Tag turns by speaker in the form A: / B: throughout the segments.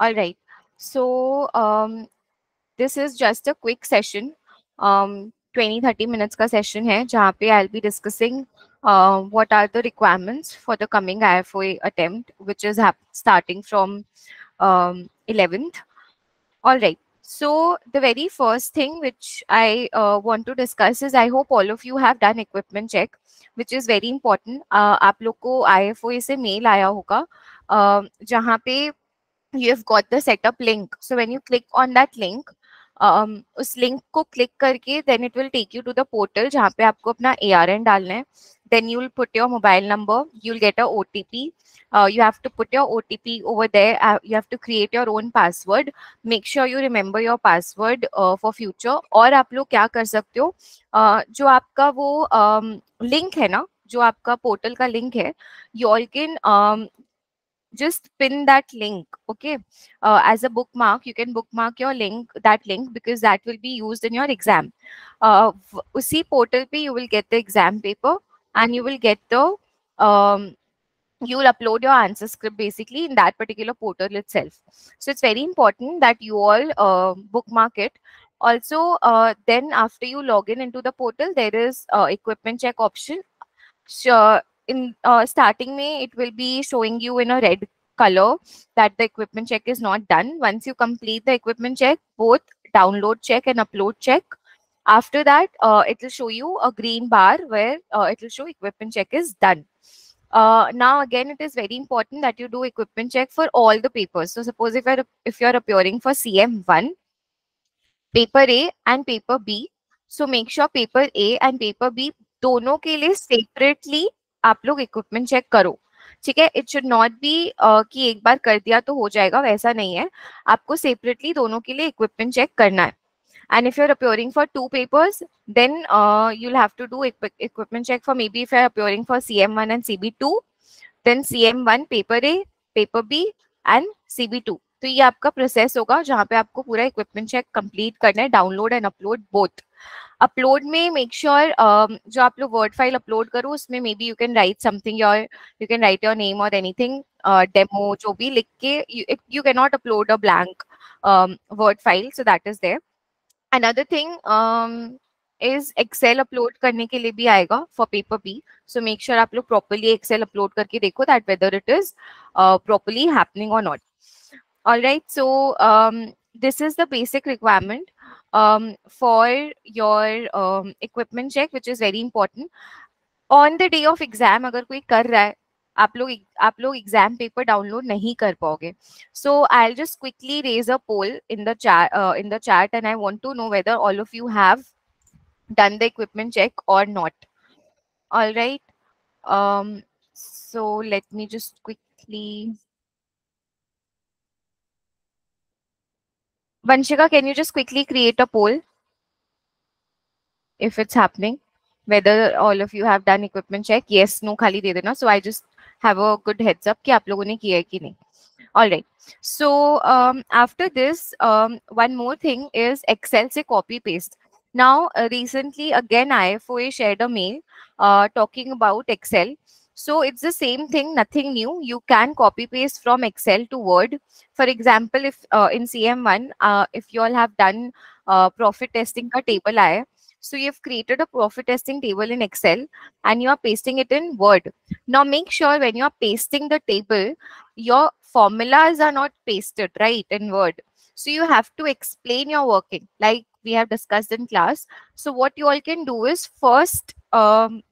A: all right. So um, this is just a quick session. Um, 20 30 minutes ka session hai jahan pe i'll be discussing uh, what are the requirements for the coming ifo attempt which is starting from um, 11th all right. So the very first thing which I uh, want to discuss is I hope all of you have done equipment check, which is very important. Uh, आप लोग को IFOA से mail आया होगा uh, जहाँ पे you have got the setup link. So when you click on that link, um, उस link को क्लिक करके then it will take you to the portal जहाँ पे आपको अपना ए आर एन डालना है। Then you will put your mobile number you will get a O T P you have to put your O T P over there you have to create your own password make sure you remember your password for future और आप लोग क्या कर सकते हो uh, जो आपका वो लिंक um, है ना जो आपका पोर्टल का लिंक है you all can just pin that link okay? Uh, as a bookmark you can bookmark your link that link because that will be used in your exam. Uh, usi portal pe you will get the exam paper and you will get the um, you will upload your answer script basically in that particular portal itself. So it's very important that you all uh, bookmark it. Also uh, then after you log in into the portal there is uh, equipment check option. Sure in uh, starting may it will be showing you in a red color that the equipment check is not done. Once you complete the equipment check, both download check and upload check, after that, uh, it will show you a green bar where uh, it will show equipment check is done. Uh, now, again, it is very important that you do equipment check for all the papers. So, suppose if you're, if you're appearing for CM1, paper A and paper B. So, make sure paper A and paper B dono ke liye separately आप लोग equipment check करो। ठीक है? It should not be कि एक बार कर दिया तो हो जाएगा, वैसा नहीं है। आपको सेपरेटली दोनों के लिए इक्विपमेंट चेक करना है। And if you are appearing for two papers then you have to do equipment check for maybe if are appearing for C M one and C B two then C M one paper A paper B and C B two तो ये आपका process होगा जहाँ पे आपको पूरा equipment check complete करना है download and upload both upload में मेक श्योर sure, uh, जो आप लोग वर्ड फ़ाइल अपलोड करो उसमें maybe you can write something your you can write your name और एनीथिंग डेमो जो भी लिख के you can not upload a blank word file so that is there another thing is Excel upload करने के लिए भी आएगा for paper B so make sure आप लोग प्रॉपरली एक्सेल अपलोड करके देखो that whether it is properly happening और not all right so um, this is the basic requirement um, for your um, equipment check which is very important on the day of exam agar koi kar raha hai आप लोग आप लोग exam paper download नहीं कर पाओगे so I just quickly raise a poll in the chat in the chat and I want to know whether all of you have done the equipment check or not all right um so let me just Vanshika, can you just quickly create a poll if it's happening? Whether all of you have done equipment check? Yes, no, khali de dena. So I just have a good heads up कि आप लोगों ने किया है कि नहीं. All right. So um, after this, um, one more thing is Excel से copy paste. Now, uh, recently again, IFOA shared a mail uh, talking about Excel. So it's the same thing, nothing new. You can copy paste from Excel to Word. For example, if uh, in CM1, uh, if you all have done uh, profit testing ka table aaya, so you've created a profit testing table in Excel and you are pasting it in Word. Now make sure when you are pasting the table, your formulas are not pasted right in Word. So you have to explain your working like we have discussed in class. So what you all can do is first um,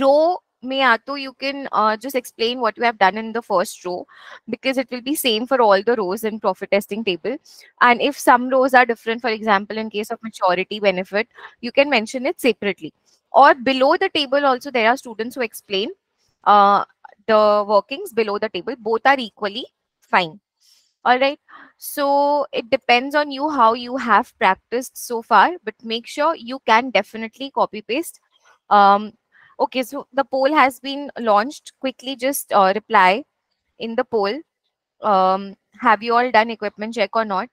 A: row may Ato, you can uh, just explain what you have done in the first row because it will be same for all the rows in profit testing table. And if some rows are different, for example, in case of maturity benefit, you can mention it separately. Or below the table also, there are students who explain uh, the workings below the table. Both are equally fine. All right. So it depends on you how you have practiced so far, but make sure you can definitely copy paste. Um, Okay, so the poll has been launched. Quickly just uh, reply in the poll. Um, have you all done equipment check or not?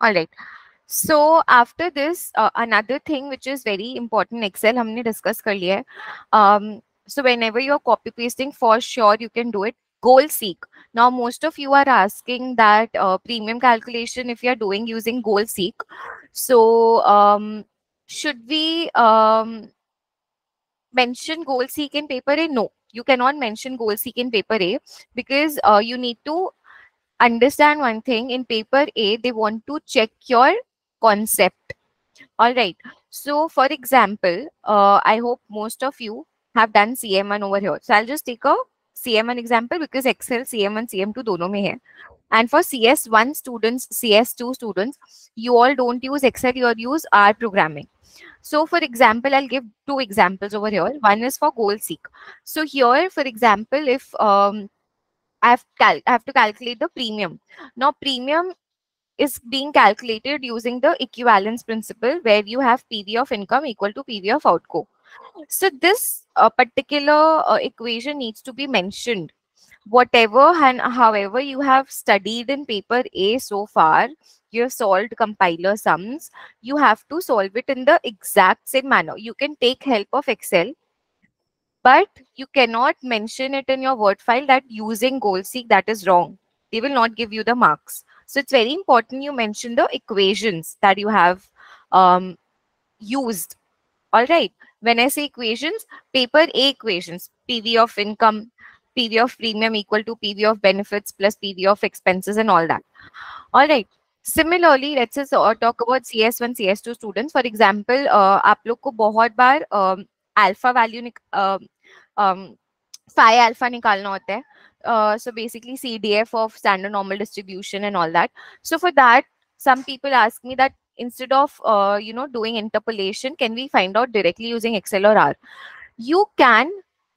A: All right. So after this, uh, another thing which is very important, Excel We discuss कर लिया Um, so whenever you're copy pasting for sure you can do it. Goal seek. Now most of you are asking that uh, premium calculation if you're doing using goal seek. So um, should we um, mention goal seek in paper a? No you cannot mention goal seek in paper a because uh, you need to understand one thing. In paper a they want to check your concept. All right. So for example uh, i hope most of you have done cm1 over here. So i'll just take a cm1 example because excel cm1 cm2 dono mein hai and for cs1 students cs2 students you all don't use excel you all use r programming. So for example i'll give two examples over here. One is for goal seek. So here for example if um, I have, I have to calculate the premium. Now, premium is being calculated using the equivalence principle where you have PV of income equal to PV of outgo. So this uh, particular uh, equation needs to be mentioned. Whatever and however you have studied in paper A so far, you have solved compiler sums, you have to solve it in the exact same manner. You can take help of Excel but you cannot mention it in your word file that using goal seek that is wrong. They will not give you the marks. So it's very important you mention the equations that you have um, used. All right when i say equations paper a equations pv of income pv of premium equal to pv of benefits plus pv of expenses and all that all right similarly let's just uh, talk about cs1 cs2 students for example uh, आप लोग को बहुत बार um, alpha value um, um, phi alpha nikalna hota hai. Uh, so basically CDF of standard normal distribution and all that. So for that, some people ask me that instead of uh, you know doing interpolation, can we find out directly using Excel or R? You can,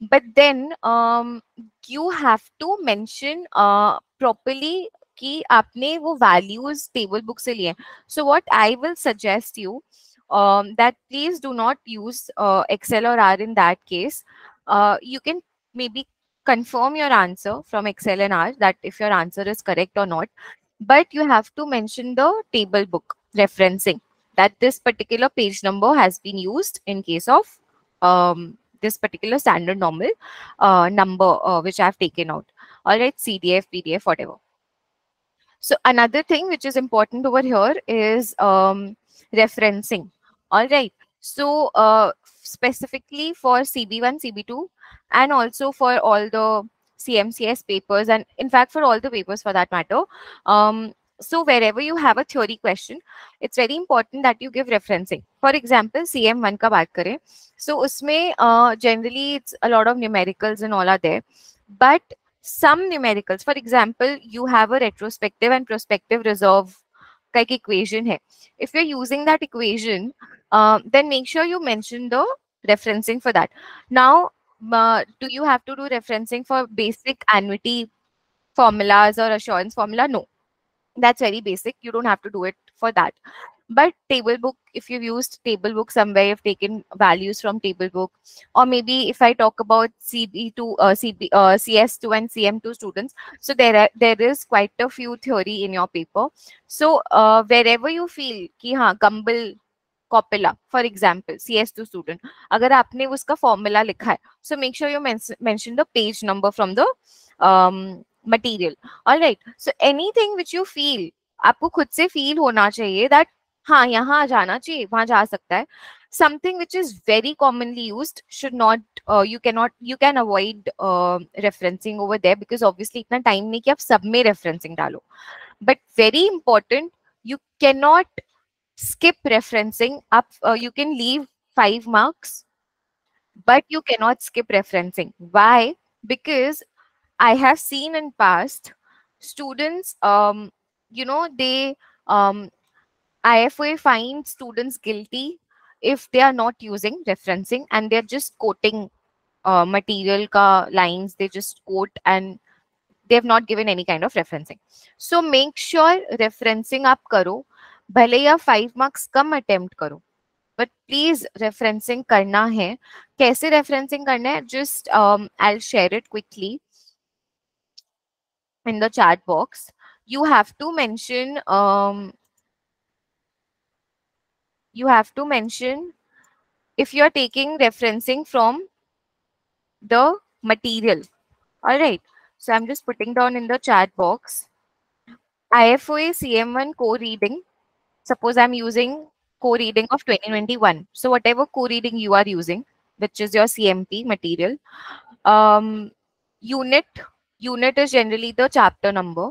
A: but then um, you have to mention uh, properly कि आपने वो values table book से लिए So what I will suggest you um, that please do not use uh, Excel or R in that case. Uh, you can maybe confirm your answer from Excel and R that if your answer is correct or not, but you have to mention the table book referencing that this particular page number has been used in case of um, this particular standard normal uh, number uh, which I have taken out. All right, CDF, PDF, whatever. So another thing which is important over here is um, referencing. All right. So uh, specifically for CB1, CB2, and also for all the CMCS papers, and in fact for all the papers for that matter. Um, so wherever you have a theory question, it's very important that you give referencing. For example, CM1 ka baat kare. So usme uh, generally it's a lot of numericals and all are there. But some numericals, for example, you have a retrospective and prospective reserve like equation hai. If you're using that equation, uh, then make sure you mention the referencing for that. Now, uh, do you have to do referencing for basic annuity formulas or assurance formula? No, that's very basic. You don't have to do it for that. But table book, if you've used table book somewhere, you've taken values from table book, or maybe if I talk about CB2, uh, CB, uh, CS2 and CM2 students, so there are, there is quite a few theory in your paper. So uh, wherever you feel कि हाँ Gumbel कॉपिला for example C S to student अगर आपने उसका formula लिखा है so make sure you mention the page number from the material all right so anything which you feel आपको खुद से फील होना चाहिए दैट हाँ यहाँ जाना चाहिए, वहाँ जा सकता है। Something which is very commonly use should not you can not you can avoid referencing over there because obviously इतना टाइम नहीं कि आप सब में रेफरेंसिंग डालो। But very important you can not skip referencing आप you can leave five marks but you cannot skip referencing why because i have seen in past students um you know they um IFOA finds students guilty if they are not using referencing and they're just quoting uh, material ka lines they just quote and they have not given any kind of referencing so make sure referencing up karo भले या five marks कम attempt करो but please referencing करना है कैसे referencing करना है just I share it quickly in the chat box you have to mention um, you have to mention if you are taking referencing from the material. All right. So I'm just putting down in the chat box. IFOA CM1 core reading. Suppose I'm using core reading of 2021. So whatever core reading you are using, which is your CMP material, um, unit, unit is generally the chapter number.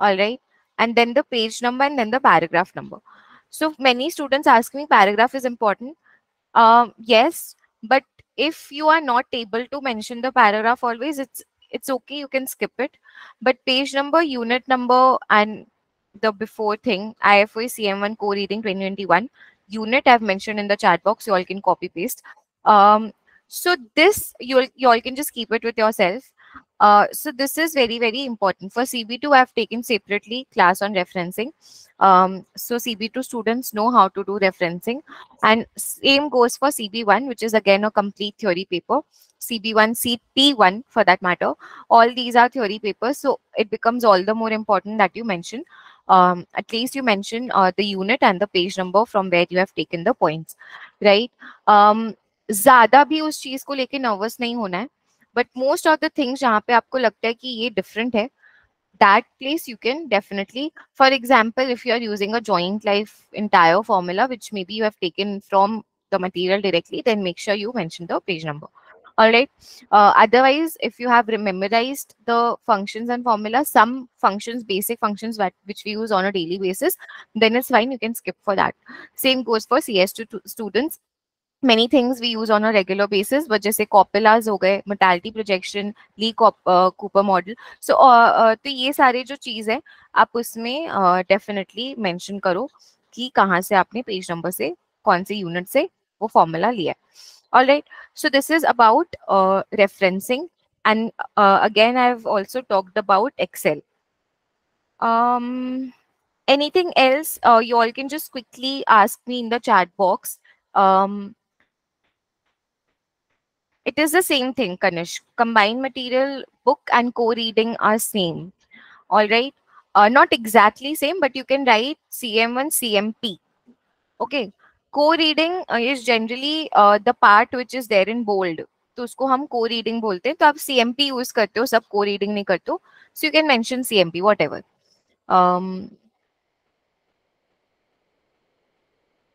A: All right. And then the page number and then the paragraph number. So many students ask me paragraph is important. Um, yes, but if you are not able to mention the paragraph always, it's it's okay, you can skip it. But page number, unit number, and the before thing, IFOA CM1 core reading 2021 unit I've mentioned in the chat box, you all can copy paste. Um, so this you you all can just keep it with yourself. Uh, so this is very very important for CB2. I've taken separately class on referencing. Um, so CB2 students know how to do referencing, and same goes for CB1, which is again a complete theory paper. CB1, CP1 for that matter. All these are theory papers. So it becomes all the more important that you mention. Um, at least you mention uh, the unit and the page number from where you have taken the points, right? Um, ज़्यादा भी उस चीज को लेके nervous नहीं होना है but most of the things जहाँ पे आपको लगता है कि ये डिफरेंट है that place you can definitely for example if you are using a joint life entire formula which maybe you have taken from the material directly then make sure you mention the page number all right uh, otherwise if you have memorized the functions and formulas some functions basic functions that which we use on a daily basis then it's fine you can skip for that same goes for cs2 students Many things we use on a regular basis but जैसे copulas हो गए mortality projection Lee Cooper model so तो ये सारे जो चीज़ है आप उसमें डेफिनेटली uh, मैंशन करो कि कहाँ से आपने पेज नंबर से कौन से यूनिट से वो फॉर्मूला लिया all right so this is about referencing and again I have also talked about Excel anything else you all can just quickly ask me in the chat box it is the same thing kanish combined material book and co-reading are same all right uh, not exactly same but you can write cm1 cmp okay co-reading uh, is generally uh, the part which is there in bold तो उसको हम को reading बोलते हैं तो आप सी M P use करते हो सबको रीडिंग नहीं करते हो so you can mention C M P whatever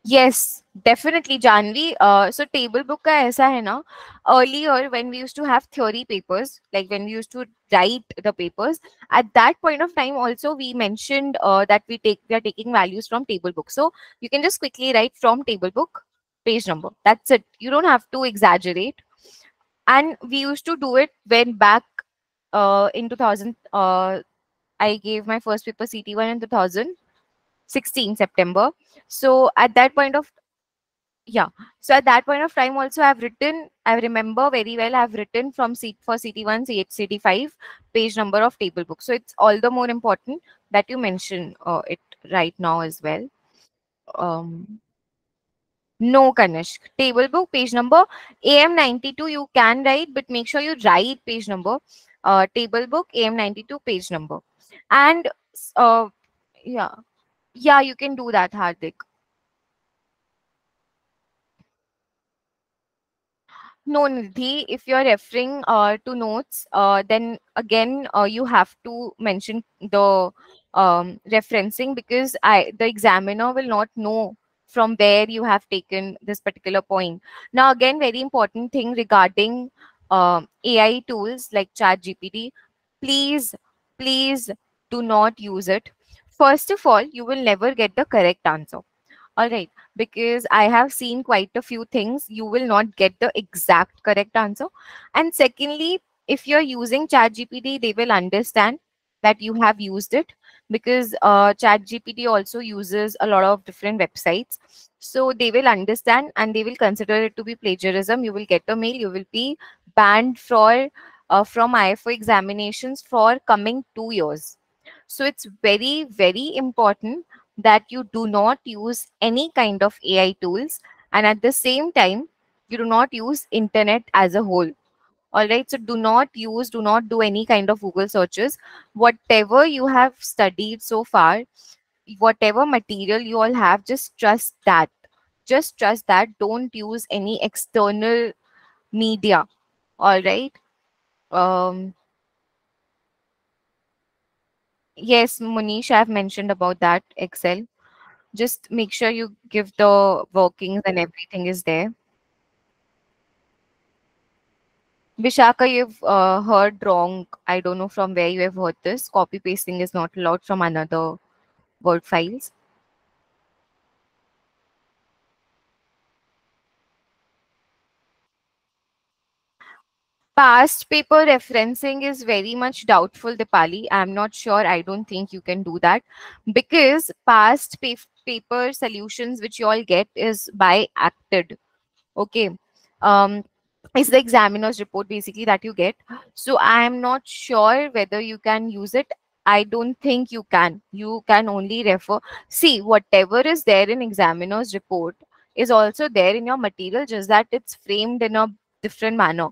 A: Yes, definitely, Janvi. Uh, so table book का ऐसा है ना earlier when we used to have theory papers, like when we used to write the papers, at that point of time also we mentioned uh, that we take we are taking values from table book. So you can just quickly write from table book page number. That's it. You don't have to exaggerate. And we used to do it when back uh, in 2000. Uh, I gave my first paper CT1 in 2000 16 September. So at that point of yeah, so at that point of time also I've written, I remember very well, I've written from seat for CT1, CT, 5 page number of table book. So it's all the more important that you mention uh, it right now as well. Um, no, Kanishk. Table book, page number, AM92 you can write, but make sure you write page number. Uh, table book, AM92 page number. And uh, yeah, yeah, you can do that, Hardik. No, Nidhi, if you're referring uh, to notes, uh, then again, uh, you have to mention the um, referencing because I the examiner will not know from where you have taken this particular point. Now, again, very important thing regarding uh, AI tools like ChatGPT, please, please do not use it first of all, you will never get the correct answer. All right, because I have seen quite a few things, you will not get the exact correct answer. And secondly, if you're using ChatGPT, they will understand that you have used it because uh, ChatGPT also uses a lot of different websites. So they will understand and they will consider it to be plagiarism. You will get a mail. You will be banned for uh, from IFO examinations for coming two years. So it's very, very important that you do not use any kind of AI tools. And at the same time, you do not use internet as a whole. All right. So do not use, do not do any kind of Google searches. Whatever you have studied so far, whatever material you all have, just trust that. just trust that don't use any external media all right um yes munish i've mentioned about that excel just make sure you give the workings and everything is there Vishaka, you've uh, heard wrong. I don't know from where you have heard this. Copy pasting is not allowed from another Word files. Past paper referencing is very much doubtful, Dipali. I'm not sure. I don't think you can do that because past pa paper solutions which you all get is by ActEd. Okay. Um, is the examiner's report basically that you get. So I am not sure whether you can use it. I don't think you can. You can only refer. See, whatever is there in examiner's report is also there in your material, just that it's framed in a different manner.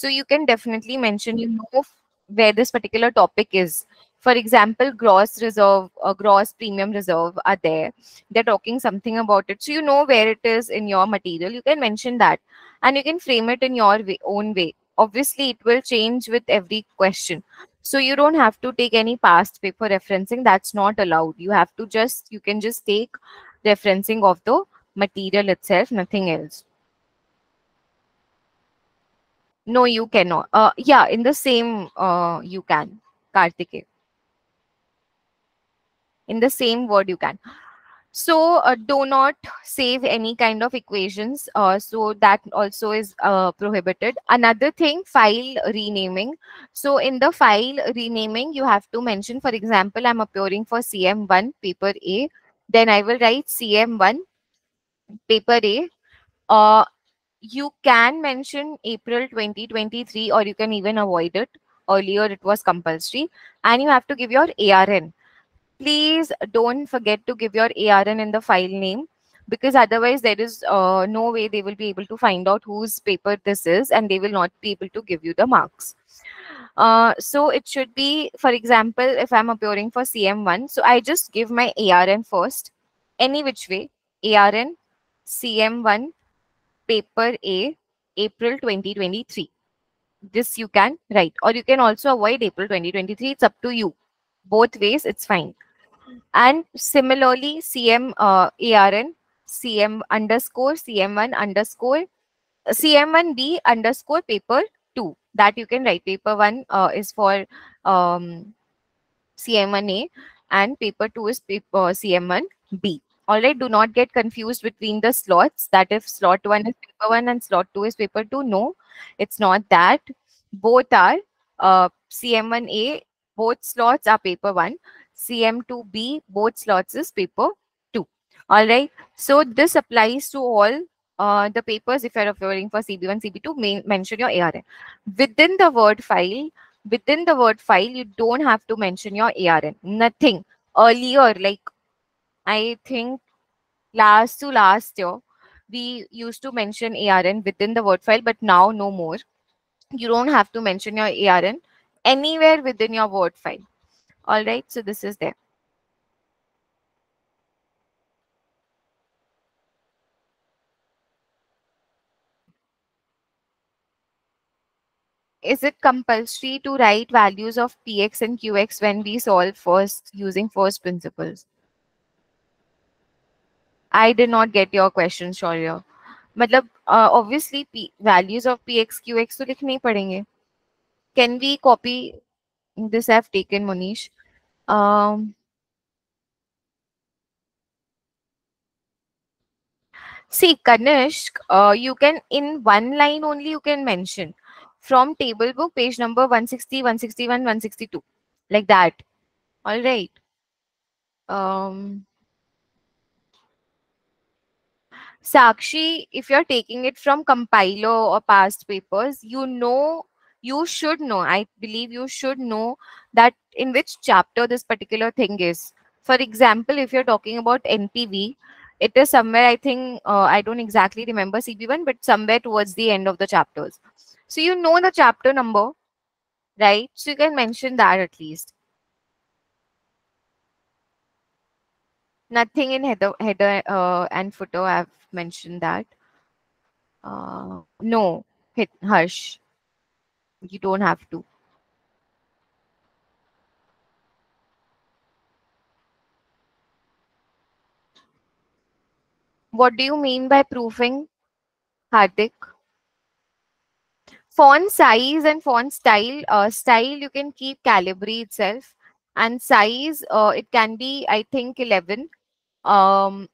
A: So you can definitely mention, you hmm. know, where this particular topic is. For example, gross reserve or gross premium reserve are there. They're talking something about it. So you know where it is in your material. You can mention that and you can frame it in your way, own way. Obviously, it will change with every question. So you don't have to take any past paper referencing. That's not allowed. You have to just, you can just take referencing of the material itself, nothing else. No, you cannot. Uh, yeah, in the same, uh, you can, Kartike. In the same word, you can. So uh, do not save any kind of equations. Uh, so that also is uh, prohibited. Another thing, file renaming. So in the file renaming, you have to mention, for example, I'm appearing for CM1 paper A. Then I will write CM1 paper A. You can mention April 2023 or you can even avoid it. Earlier it was compulsory. And you have to give your ARN please don't forget to give your ARN in the file name because otherwise there is uh, no way they will be able to find out whose paper this is and they will not be able to give you the marks. Uh, so it should be, for example, if I'm appearing for CM1, so I just give my ARN first, any which way, ARN, CM1, paper A, April 2023. This you can write, or you can also avoid April 2023. It's up to you. Both ways, it's fine. And similarly, CM uh, ARN, CM underscore, CM1 underscore, CM1B underscore paper 2. That you can write. Paper 1 uh, is for um, CM1A and paper 2 is paper CM1B. All right, do not get confused between the slots. That if slot 1 is paper 1 and slot 2 is paper 2. No, it's not that. Both are uh, CM1A, both slots are paper 1. CM2B, both slots is paper 2. All right. So this applies to all uh, the papers if you're referring for CB1, CB2, mention your ARN. Within the Word file, within the Word file, you don't have to mention your ARN. Nothing. Earlier, like I think last to last year, we used to mention ARN within the Word file, but now no more. You don't have to mention your ARN anywhere within your Word file. All right, so this is there. Is it compulsory to write values of px and qx when we solve first using first principles? I did not get your question, Shaurya. मतलब uh, obviously P, values of px qx तो लिखने ही पड़ेंगे. Can we copy this I have taken, Monish. Um, see, Kanishk, uh, you can, in one line only, you can mention from table book, page number 160, 161, 162, like that. All right. Um, Sakshi, if you're taking it from compiler or past papers, you know you should know, I believe you should know that in which chapter this particular thing is. For example, if you're talking about NPV, it is somewhere, I think, uh, I don't exactly remember CB1, but somewhere towards the end of the chapters. So you know the chapter number, right? So you can mention that at least. Nothing in header, header uh, and footer. I've mentioned that. Uh, no, Harsh. You don't have to. What do you mean by proofing, Hardik? Font size and font style. Uh, style you can keep Calibri itself, and size uh, it can be I think 11. Um,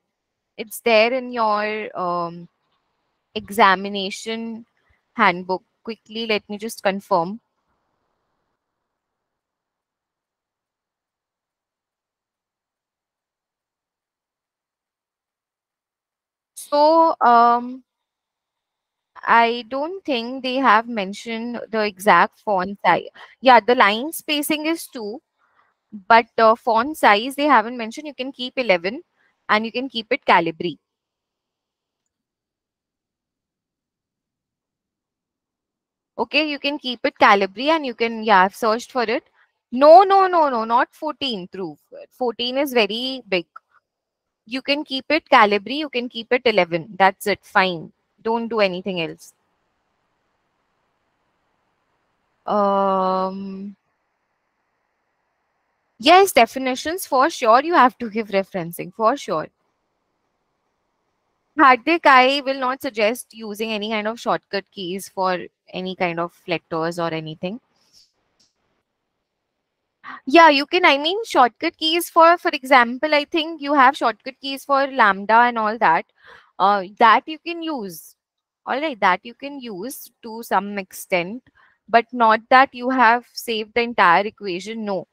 A: it's there in your um, examination handbook. Quickly, let me just confirm. So, um, I don't think they have mentioned the exact font size. Yeah, the line spacing is 2, but the font size they haven't mentioned. You can keep 11 and you can keep it Calibri. Okay, you can keep it Calibri and you can, yeah, I've searched for it. No, no, no, no, not 14 through. 14 is very big. You can keep it Calibri, you can keep it 11. That's it, fine. Don't do anything else. Um, yes, definitions for sure you have to give referencing for sure. Hardik, I will not suggest using any kind of shortcut keys for any kind of letters or anything. Yeah, you can. I mean, shortcut keys for, for example, I think you have shortcut keys for lambda and all that. Uh, that you can use. All right, that you can use to some extent, but not that you have saved the entire equation. No.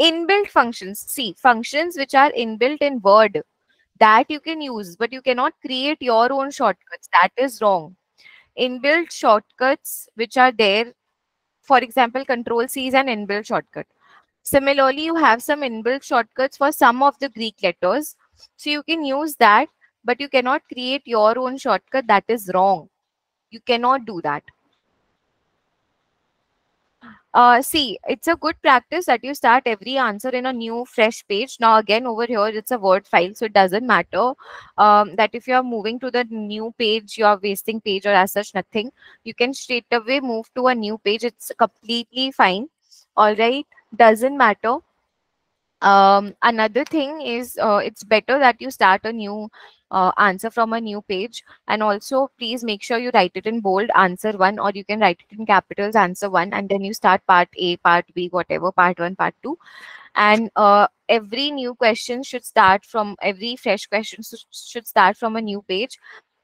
A: Inbuilt functions. See, functions which are inbuilt in Word that you can use, but you cannot create your own shortcuts. That is wrong. Inbuilt shortcuts which are there, for example, Control C is an inbuilt shortcut. Similarly, you have some inbuilt shortcuts for some of the Greek letters. So you can use that, but you cannot create your own shortcut. That is wrong. You cannot do that. Uh, see, it's a good practice that you start every answer in a new fresh page. Now, again, over here, it's a Word file, so it doesn't matter um, that if you're moving to the new page, you're wasting page or as such, nothing. You can straight away move to a new page. It's completely fine. All right, doesn't matter um, another thing is uh, it's better that you start a new uh, answer from a new page and also please make sure you write it in bold answer one or you can write it in capitals answer one and then you start part a part b whatever part one part two and uh, every new question should start from every fresh question should start from a new page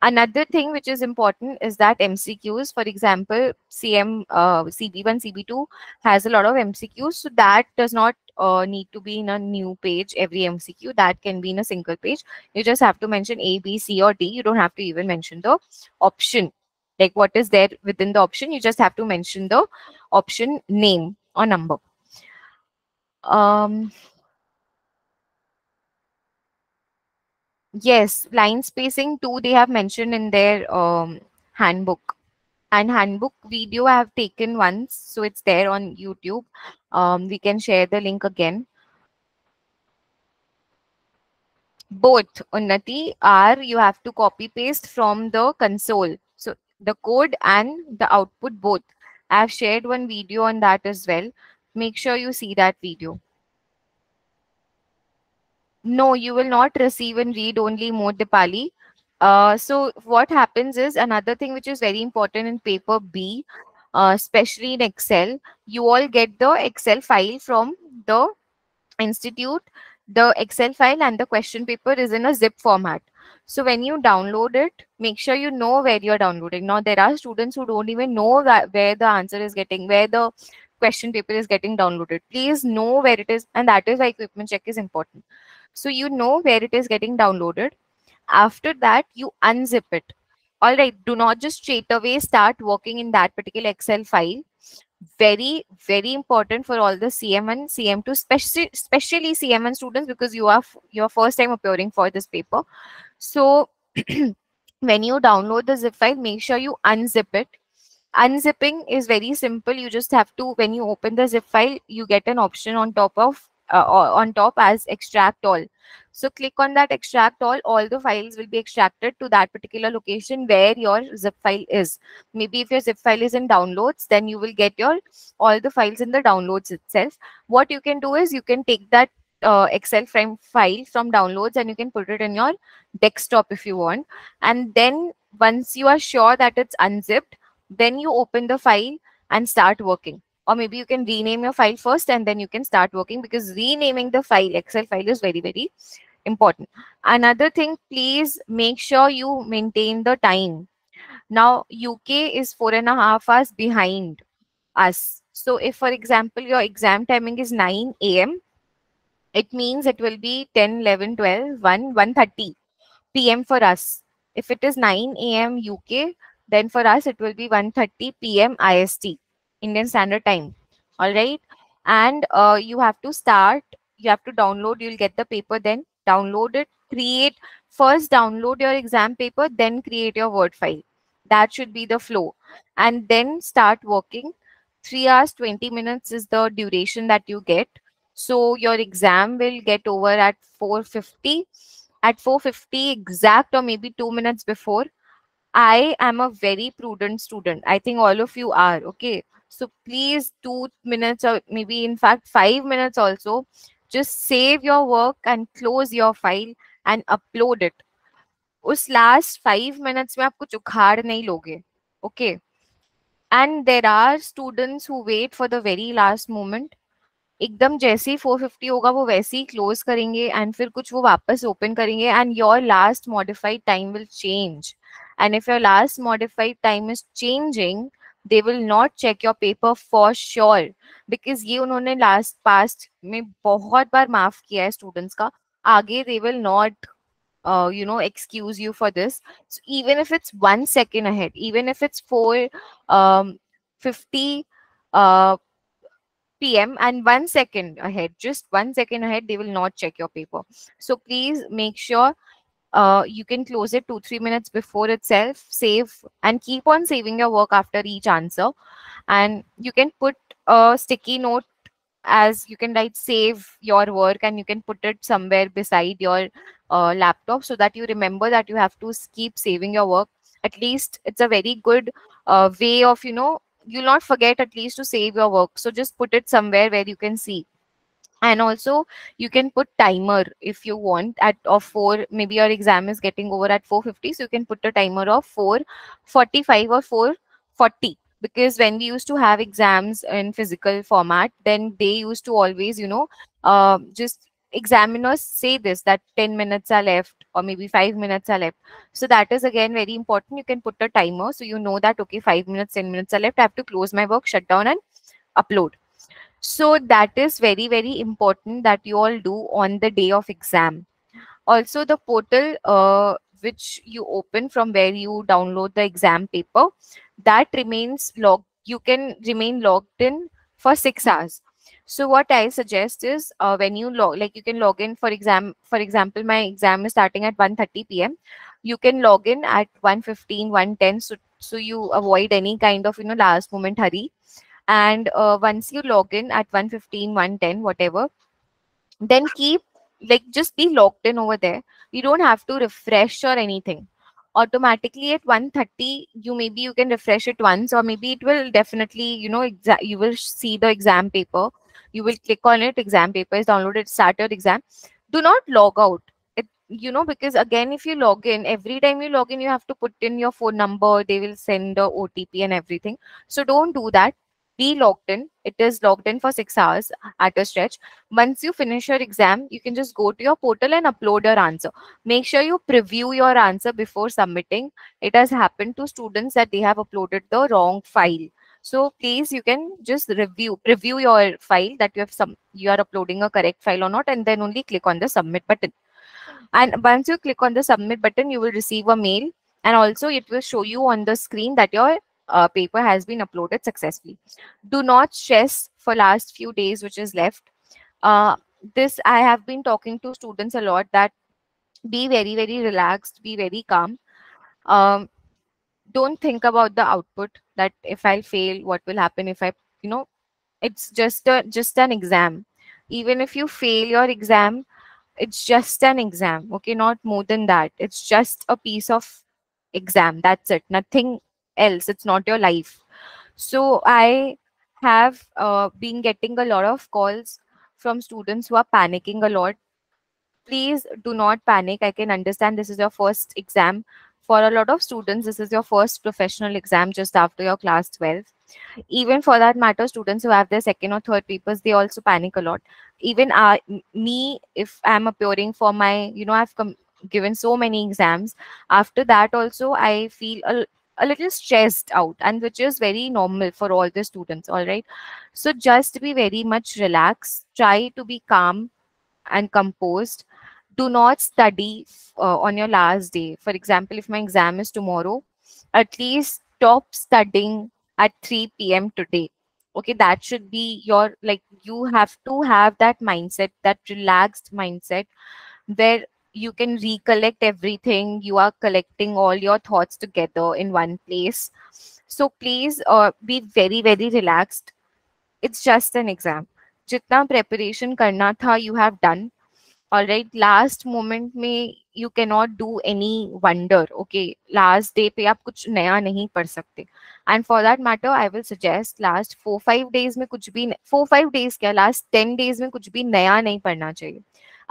A: Another thing which is important is that MCQs, for example, CM, uh, CB1, CB2 has a lot of MCQs. So that does not uh, need to be in a new page, every MCQ. That can be in a single page. You just have to mention A, B, C, or D. You don't have to even mention the option. Like what is there within the option. You just have to mention the option name or number. Um, Yes, line spacing too, they have mentioned in their um, handbook. And handbook video I have taken once, so it's there on YouTube. Um, we can share the link again. Both, Unnati, are you have to copy paste from the console. So the code and the output both. I have shared one video on that as well. Make sure you see that video. No, you will not receive in read-only mode, Dipali. Uh, so what happens is another thing which is very important in paper B, uh, especially in Excel, you all get the Excel file from the institute. The Excel file and the question paper is in a zip format. So when you download it, make sure you know where you're downloading. Now there are students who don't even know that where the answer is getting, where the question paper is getting downloaded. Please know where it is, and that is why equipment check is important. So you know where it is getting downloaded. After that, you unzip it. All right, do not just straight away start working in that particular Excel file. Very, very important for all the CM1, CM2, especially, especially CM1 students because you are your first time appearing for this paper. So when you download the zip file, make sure you unzip it. Unzipping is very simple. You just have to, when you open the zip file, you get an option on top of uh, on top as extract all. So click on that extract all all the files will be extracted to that particular location where your zip file is. Maybe if your zip file is in downloads then you will get your all the files in the downloads itself. What you can do is you can take that uh, excel frame file from downloads and you can put it in your desktop if you want. And then once you are sure that it's unzipped then you open the file and start working or maybe you can rename your file first and then you can start working because renaming the file excel file is very very important. Another thing please make sure you maintain the time. Now uk is four and a half hours behind us. So if for example your exam timing is 9 a.m it means it will be 10 11 12 1 1 30 p.m for us. If it is 9 a.m uk then for us it will be 1 30 p.m ist indian standard time. All right and uh, you have to start you have to download you'll get the paper then download it create first download your exam paper then create your word file. That should be the flow. And then start working. 3 hours 20 minutes is the duration that you get. So your exam will get over at 450 at 450 exact or maybe 2 minutes before i am a very prudent student. I think all of you are okay so, please 2 minutes or maybe in fact 5 minutes also. Just save your work and close your file and upload it. उस last five minutes में आप कुछ उखाड़ नहीं लोगे okay and there are students who wait for the very last moment एकदम जैसे ही 450 होगा, वो वैसे ही क्लोज करेंगे एंड फिर कुछ वो वापस ओपन करेंगे and your last modified time will change and if your last modified time is changing they will not check your paper for sure because ये उन्होंने लास्ट पास्ट में बहुत बार माफ़ किया है स्टूडेंट्स का आगे they will not uh, you know excuse you for this so even if it's one second ahead even if it's 4 um, 50 uh, pm and one second ahead just one second ahead they will not check your paper so please make sure uh, you can close it two three minutes before itself save and keep on saving your work after each answer. And you can put a sticky note as you can write save your work and you can put it somewhere beside your uh, laptop so that you remember that you have to keep saving your work. At least it's a very good uh, way of you know you'll not forget at least to save your work. So just put it somewhere where you can see and also you can put timer if you want at of 4 maybe your exam is getting over at 450 so you can put a timer of 445 or 440 because when we used to have exams in physical format then they used to always you know uh, just examiners say this that 10 minutes are left or maybe 5 minutes are left. So that is again very important. You can put a timer so you know that okay 5 minutes 10 minutes are left. I have to close my work shut down and upload so that is very very important that you all do on the day of exam also the portal uh, which you open from where you download the exam paper that remains logged you can remain logged in for 6 hours so what I suggest is uh, when you log, like you can log in for exam. For example, my exam is starting at 1:30 p.m. You can log in at 1:15, 1:10, so so you avoid any kind of you know last moment hurry. And uh, once you log in at 1:15, 1:10, whatever, then keep like just be logged in over there. You don't have to refresh or anything. Automatically at 130 you maybe you can refresh it once or maybe it will definitely you know exa- you will see the exam paper. You will click on it exam paper is downloaded your exam. Do not log out. You know because again if you log in every time you log in you have to put in your phone number. They will send the otp and everything. So don't do that be logged in. It is logged in for six hours at a stretch. Once you finish your exam you can just go to your portal and upload your answer. Make sure you preview your answer before submitting. It has happened to students that they have uploaded the wrong file. So please, you can just review review your file that you have some you are uploading a correct file or not, and then only click on the submit button. And once you click on the submit button, you will receive a mail, and also it will show you on the screen that your uh, paper has been uploaded successfully. Do not stress for last few days which is left. Uh, this I have been talking to students a lot that be very very relaxed, be very calm. Um, don't think about the output that if i fail what will happen if i you know it's just a just an exam even if you fail your exam it's just an exam okay not more than that it's just a piece of exam that's it nothing else. It's not your life. So i have uh, been getting a lot of calls from students who are panicking a lot. Please do not panic. I can understand this is your first exam. For a lot of students this is your first professional exam just after your class 12 even for that matter students who have their second or third papers they also panic a lot. Even uh, me if i'm appearing for my you know i've com- given so many exams. After that also i feel a, a little stressed out and which is very normal for all the students all right so just be very much relaxed try to be calm and composed do not study uh, on your last day for example if my exam is tomorrow at least stop studying at 3 p.m. today. Okay, that should be your like you have to have that mindset, that relaxed mindset where you can recollect everything. You are collecting all your thoughts together in one place. So please uh, be very, very relaxed. It's just an exam. Jitna preparation karna tha, you have done all right last moment में you cannot do any wonder okay last day पे आप कुछ नया नहीं पढ़ सकते and for that matter I will suggest last four five days में कुछ भी four five days क्या last ten days में कुछ भी नया नहीं पढ़ना चाहिए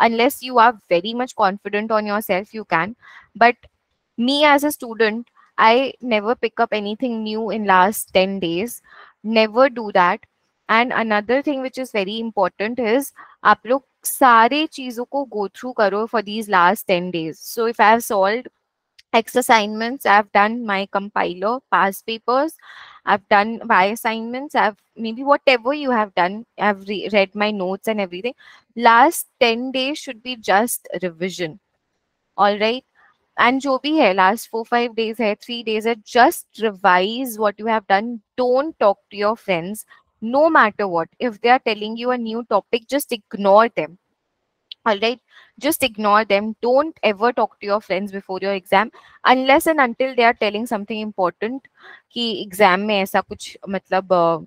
A: unless you are very much confident on yourself you can but me as a student I never pick up anything new in last 10 days never do that and another thing which is very important is आप लोग सारे चीजों को go through करो for these last 10 days. So if I have solved X assignments, I've done my compiler, past papers, I've done my assignments. I've maybe whatever you have done, I've re read my notes and everything. Last 10 days should be just revision. All right. And jo here. last four, five days here, three days are just revise what you have done. Don't talk to your friends no matter what. If they are telling you a new topic, just ignore them All right, just ignore them. Don't ever talk to your friends before your exam unless and until they are telling something important. कि exam में ऐसा कुछ मतलब uh,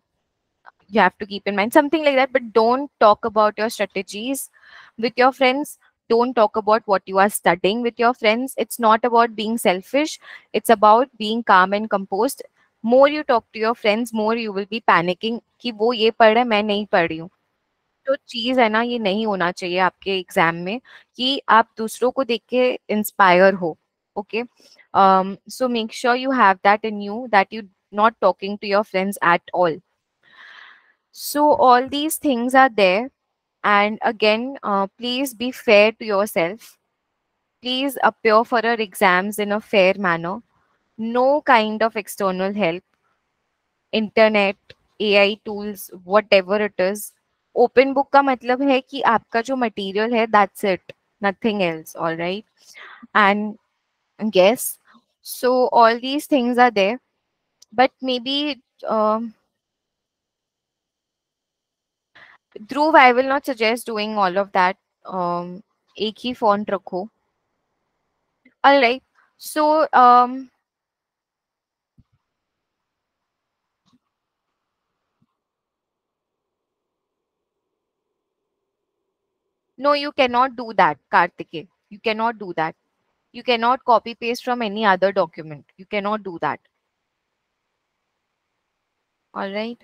A: you have to keep in mind something like that. But don't talk about your strategies with your friends. Don't talk about what you are studying with your friends. It's not about being selfish. It's about being calm and composed more you talk to your friends more you will be panicking कि वो ये पढ़ रहे मैं नहीं पढ़ रही हूँ जो चीज़ है ना, ये नहीं होना चाहिए आपके एग्ज़ाम में कि आप दूसरों को देख के इंस्पायर हो, okay? So make sure you have that in you that you not talking to your friends at all so all these things are there and again please be fair to yourself please appear for our exam in a fair manner no kind of external help internet A I tools whatever it is open book का मतलब है कि आपका जो material है that's it nothing else all right and guess so all these things are there but maybe Dhruv I will not suggest doing all of that एक ही phone रखो। All right so No, you cannot do that, Kartike. You cannot do that. You cannot copy paste from any other document. You cannot do that. All right.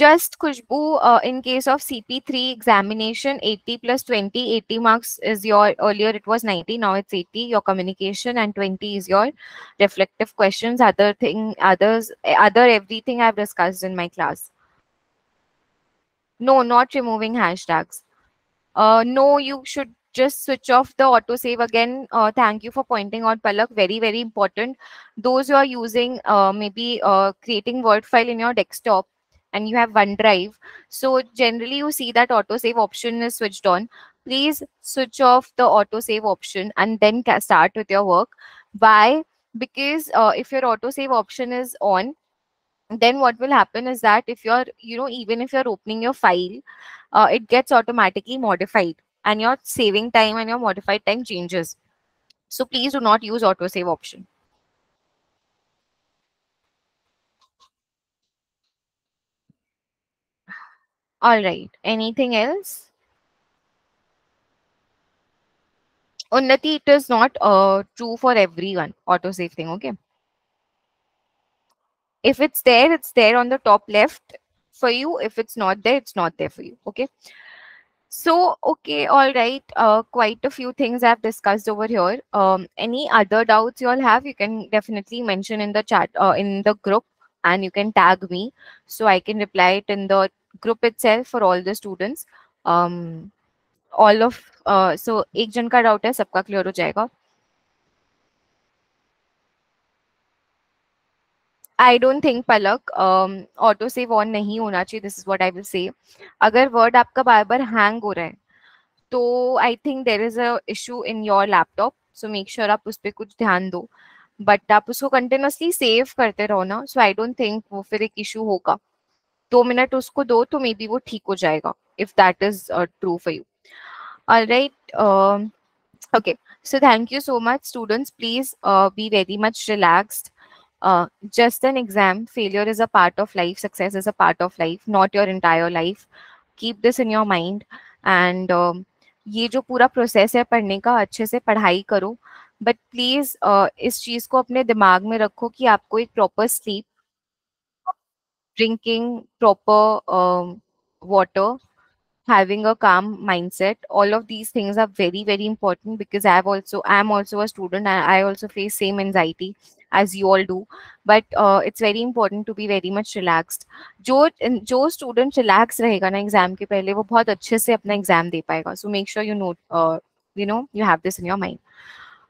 A: Just Khushbu, uh, in case of CP3 examination, 80 plus 20, 80 marks is your, earlier it was 90, now it's 80, your communication and 20 is your reflective questions, other thing, others, other everything I've discussed in my class. No, not removing hashtags. Uh, no, you should just switch off the autosave again. Uh, thank you for pointing out Palak. Very, very important. Those who are using uh, maybe uh, creating Word file in your desktop, and you have OneDrive. So generally you see that autosave option is switched on. Please switch off the autosave option and then start with your work. Why? Because uh, if your autosave option is on, then what will happen is that if you're, you know, even if you're opening your file, uh, it gets automatically modified and your saving time and your modified time changes. So please do not use autosave option. All right. Anything else? Unnati, it is not uh, true for everyone, autosave thing, okay? If it's there, it's there on the top left for you. If it's not there, it's not there for you, okay? So, okay, all right. Uh, quite a few things I've discussed over here. Um, any other doubts you all have, you can definitely mention in the chat, uh, in the group, and you can tag me so I can reply it in the group itself for all the students. Um, all of so एक जन का doubt है सबका clear हो जाएगा। I don't think Palak auto save on नहीं होना चाहिए this is what I will say अगर वर्ड आपका बार बार हैंग हो रहा है तो I think there is a in your laptop so make sure आप उस पर कुछ ध्यान दो। बट आप उसको कंटिन्यूसली सेव करते रहो ना सो आई डोंट थिंक वो फिर एक इशू होगा। दो मिनट उसको दो तो मे बी वो ठीक हो जाएगा if that is true for you right okay so thank you so much students please be very much relaxed just an exam failure is a part of life success is a part of life not your entire life keep this in your mind and ये जो पूरा process है पढ़ने का अच्छे से पढ़ाई करो. बट प्लीज़ uh, इस चीज़ को अपने दिमाग में रखो कि आपको एक proper sleep drinking proper water having a calm mindset all of these things are very very important because i've also i'm also a student and i also face same anxiety as you all do but uh, it's very important to be very much relaxed जो जो student relax रहेगा ना exam के पहले वो बहुत अच्छे से अपना exam दे पाएगा so make sure you know uh, you know you have this in your mind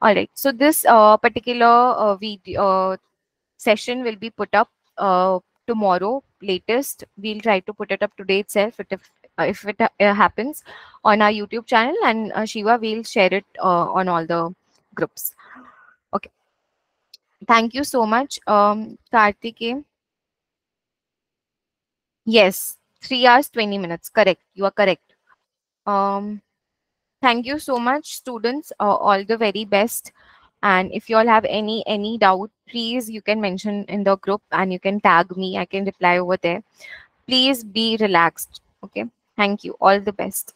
A: all right so this uh, particular uh, video uh, session will be put up uh, tomorrow latest we'll try to put it up today itself if uh, if it uh, happens on our YouTube channel and uh, Shiva will share it on all the groups. Okay. Thank you so much, um, Kartike. Yes, 3 hours, 20 minutes. Correct. You are correct. Um, thank you so much, students. Uh, all the very best. And if you all have any any doubt, please you can mention in the group and you can tag me. I can reply over there. Please be relaxed. Okay. Thank you. All the best.